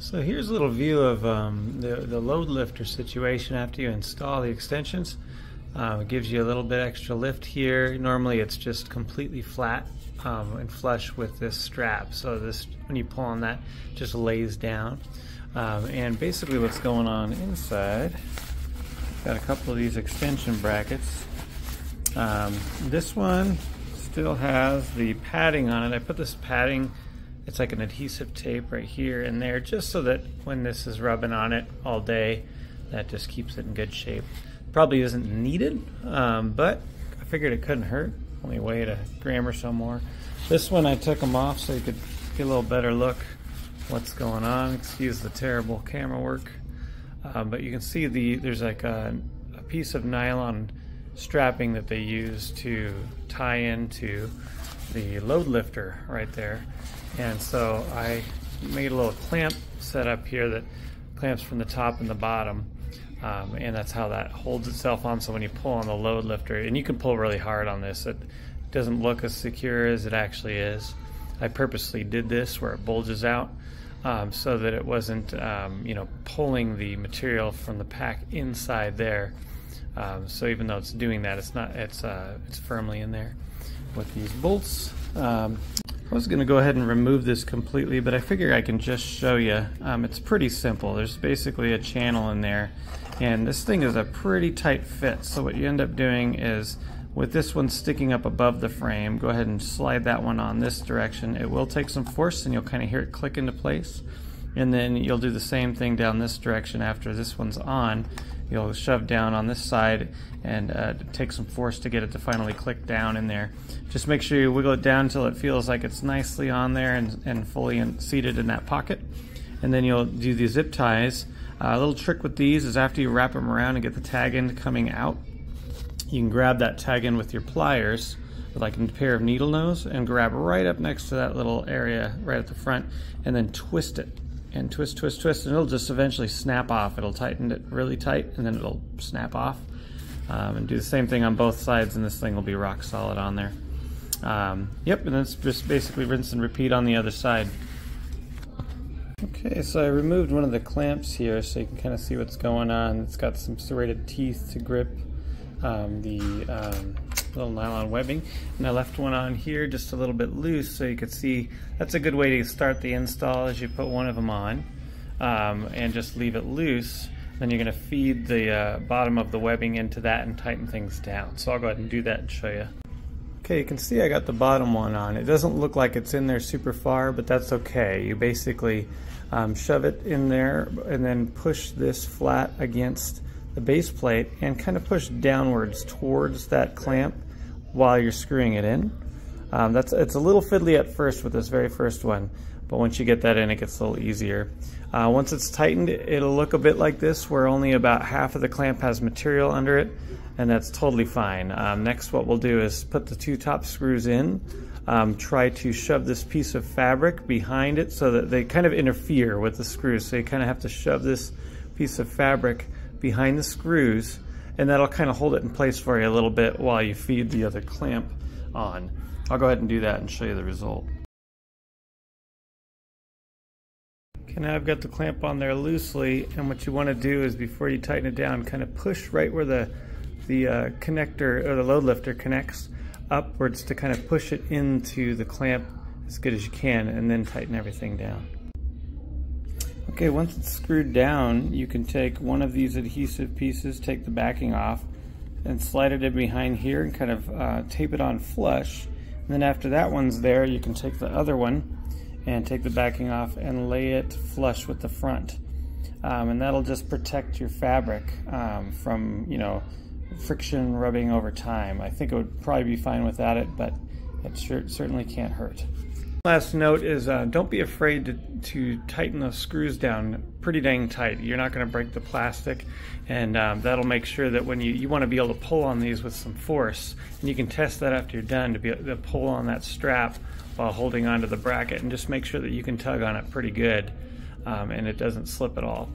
So here's a little view of um, the, the load lifter situation after you install the extensions. Um, it gives you a little bit extra lift here. Normally it's just completely flat um, and flush with this strap. So this, when you pull on that, just lays down. Um, and basically what's going on inside, got a couple of these extension brackets. Um, this one still has the padding on it. I put this padding it's like an adhesive tape right here and there just so that when this is rubbing on it all day that just keeps it in good shape. Probably isn't needed um, but I figured it couldn't hurt. Only weighed a gram or so more. This one I took them off so you could get a little better look what's going on. Excuse the terrible camera work. Um, but you can see the there's like a, a piece of nylon strapping that they use to tie into the load lifter right there and so I made a little clamp set up here that clamps from the top and the bottom. Um, and that's how that holds itself on. So when you pull on the load lifter, and you can pull really hard on this, it doesn't look as secure as it actually is. I purposely did this where it bulges out um, so that it wasn't, um, you know, pulling the material from the pack inside there. Um, so even though it's doing that, it's not, it's, uh, it's firmly in there with these bolts. Um, I was going to go ahead and remove this completely, but I figure I can just show you. Um, it's pretty simple. There's basically a channel in there, and this thing is a pretty tight fit. So what you end up doing is, with this one sticking up above the frame, go ahead and slide that one on this direction. It will take some force, and you'll kind of hear it click into place. And then you'll do the same thing down this direction after this one's on. You'll shove down on this side and uh, take some force to get it to finally click down in there. Just make sure you wiggle it down until it feels like it's nicely on there and, and fully in, seated in that pocket. And then you'll do the zip ties. Uh, a little trick with these is after you wrap them around and get the tag end coming out, you can grab that tag end with your pliers like a pair of needle nose and grab right up next to that little area right at the front and then twist it and twist, twist, twist, and it'll just eventually snap off. It'll tighten it really tight, and then it'll snap off. Um, and do the same thing on both sides, and this thing will be rock solid on there. Um, yep, and then it's just basically rinse and repeat on the other side. Okay, so I removed one of the clamps here so you can kind of see what's going on. It's got some serrated teeth to grip um, the um, little nylon webbing. And I left one on here just a little bit loose so you could see that's a good way to start the install as you put one of them on um, and just leave it loose. Then you're going to feed the uh, bottom of the webbing into that and tighten things down. So I'll go ahead and do that and show you. Okay, you can see I got the bottom one on. It doesn't look like it's in there super far, but that's okay. You basically um, shove it in there and then push this flat against the base plate and kind of push downwards towards that clamp while you're screwing it in. Um, that's It's a little fiddly at first with this very first one, but once you get that in, it gets a little easier. Uh, once it's tightened, it'll look a bit like this, where only about half of the clamp has material under it, and that's totally fine. Um, next, what we'll do is put the two top screws in, um, try to shove this piece of fabric behind it so that they kind of interfere with the screws. So you kind of have to shove this piece of fabric behind the screws and that'll kind of hold it in place for you a little bit while you feed the other clamp on. I'll go ahead and do that and show you the result. Okay, now I've got the clamp on there loosely and what you want to do is before you tighten it down kind of push right where the the uh, connector or the load lifter connects upwards to kind of push it into the clamp as good as you can and then tighten everything down. Okay, once it's screwed down, you can take one of these adhesive pieces, take the backing off, and slide it in behind here and kind of uh, tape it on flush. And then after that one's there, you can take the other one and take the backing off and lay it flush with the front. Um, and that'll just protect your fabric um, from, you know, friction rubbing over time. I think it would probably be fine without it, but it sure, certainly can't hurt. Last note is uh, don't be afraid to, to tighten the screws down pretty dang tight. You're not going to break the plastic and um, that'll make sure that when you, you want to be able to pull on these with some force and you can test that after you're done to be able to pull on that strap while holding onto the bracket and just make sure that you can tug on it pretty good um, and it doesn't slip at all.